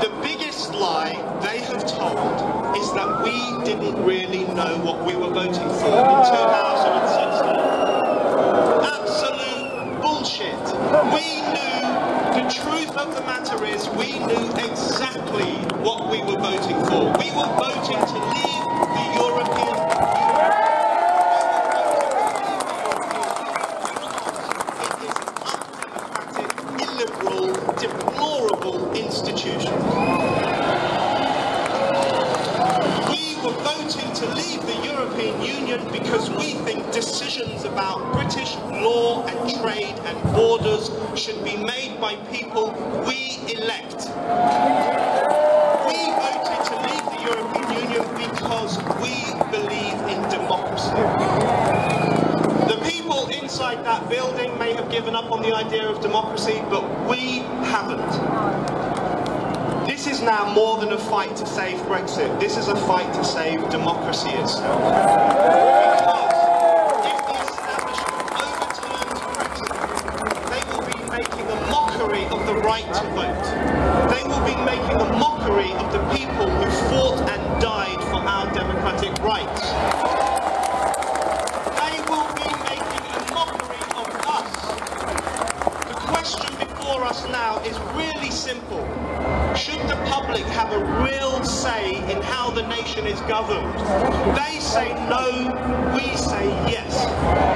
The biggest lie they have told is that we didn't really know what we were voting for in ah. 2016. Absolute bullshit. We knew, the truth of the matter is, we knew exactly what we were voting for. We were voting to leave the European Union. It is an undemocratic, illiberal, voting to leave the European Union because we think decisions about British law and trade and borders should be made by people we elect. We voted to leave the European Union because we believe in democracy. The people inside that building may have given up on the idea of democracy, but we haven't. Is now more than a fight to save Brexit. This is a fight to save democracy itself. If the establishment overturns Brexit, they will be making a mockery of the right to vote. They will be making a mockery of the people who fought and died for our democratic rights. They will be making a mockery of us. The question before us now is really simple. Should the public have a real say in how the nation is governed? They say no, we say yes.